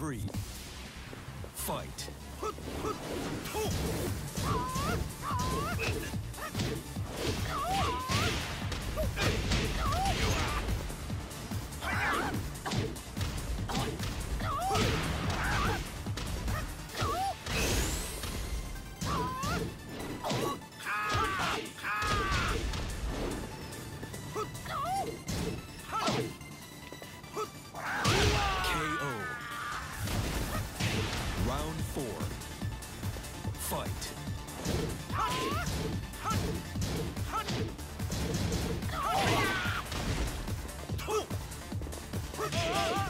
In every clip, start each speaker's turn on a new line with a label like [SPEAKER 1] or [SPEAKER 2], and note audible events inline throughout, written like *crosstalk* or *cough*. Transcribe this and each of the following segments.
[SPEAKER 1] three. Fight. Round four. Fight. KO.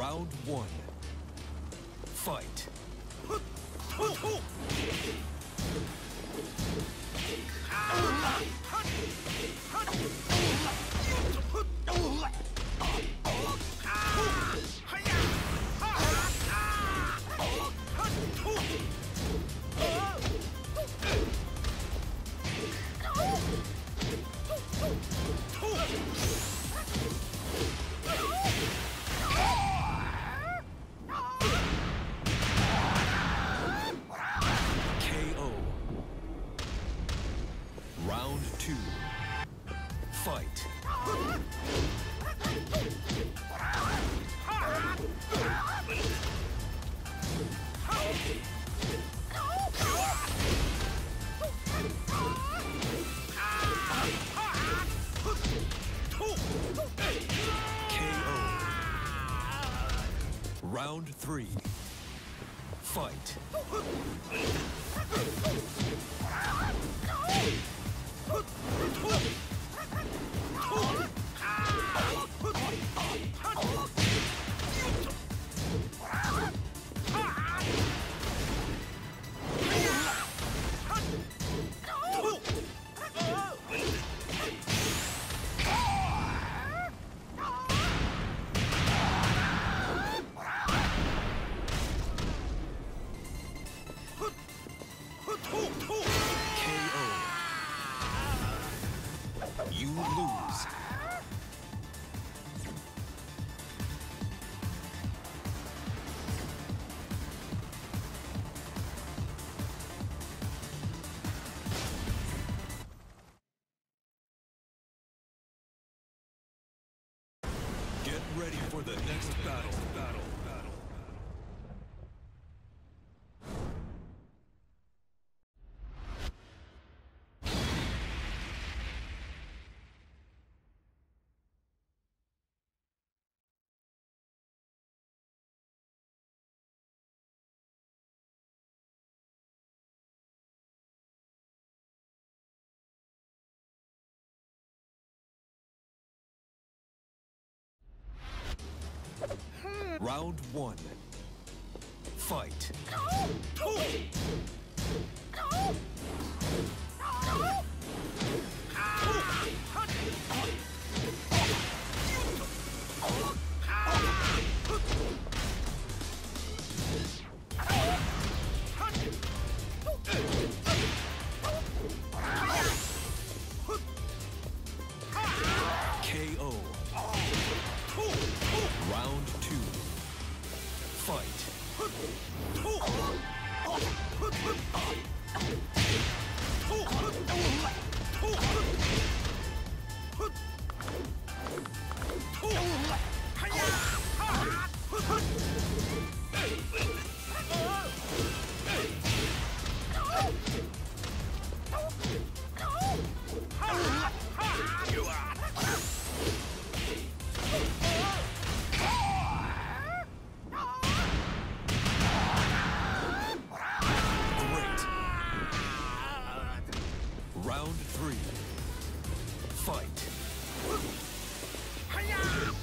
[SPEAKER 1] Round one. Fight. Fight. The next battle. Round one. Fight. Fight. Round three. Fight. KO.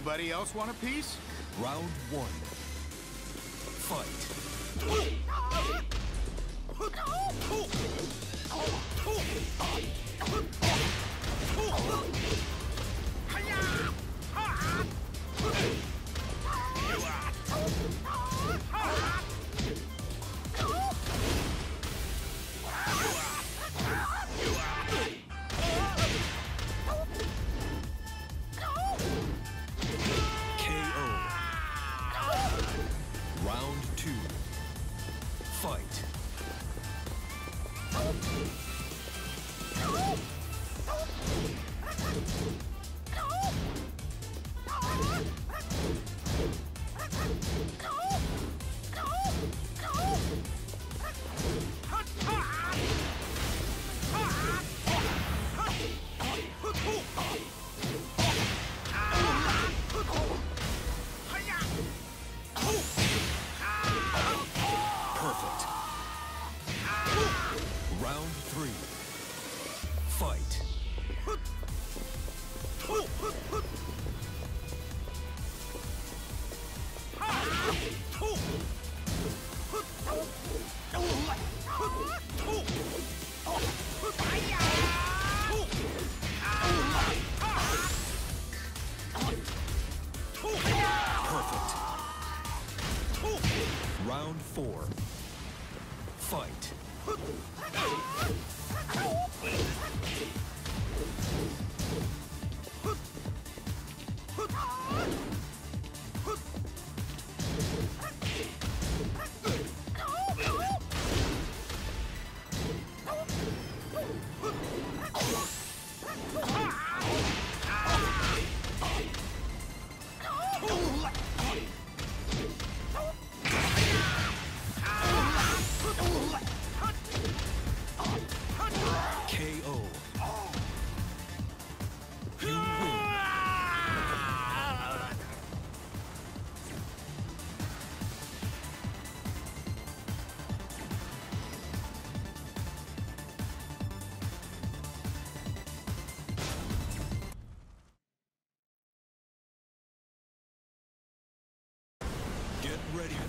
[SPEAKER 2] Anybody else want a piece?
[SPEAKER 1] Round one. Fight. Three. Fight. you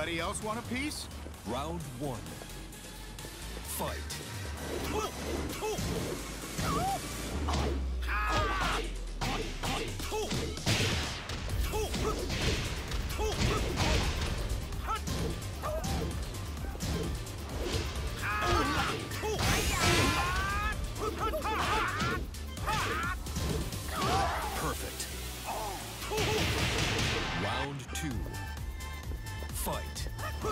[SPEAKER 2] Anybody else want a piece?
[SPEAKER 1] Round one. Fight. Perfect. Round two. Fight. KO.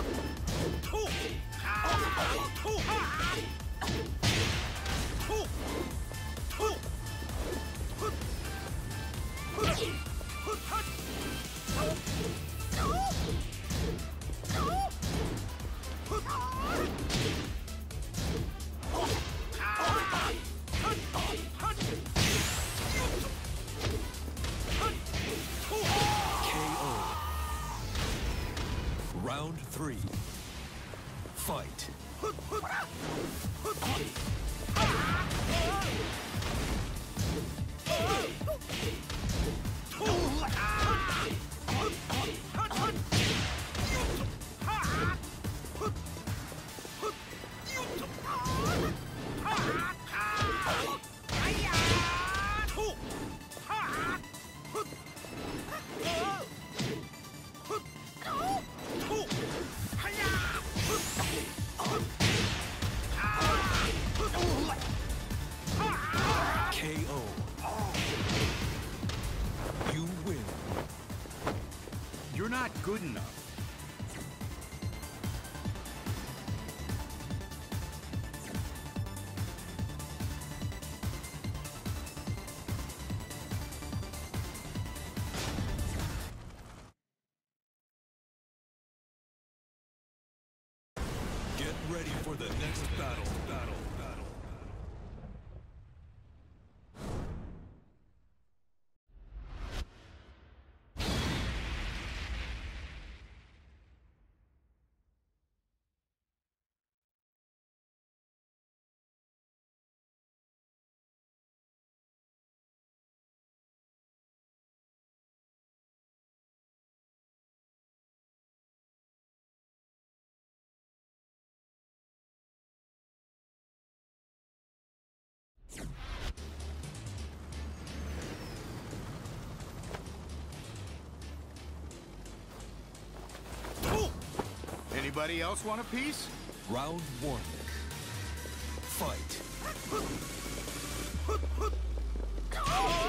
[SPEAKER 2] Anybody else want a piece?
[SPEAKER 1] Round one. Fight. *laughs* Oh!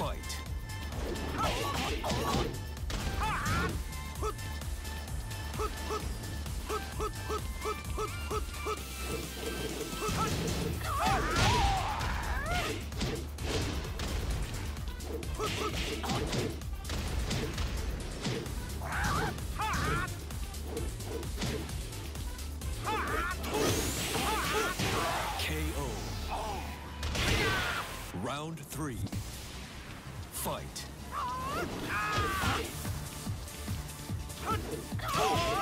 [SPEAKER 1] fight.
[SPEAKER 2] Oh!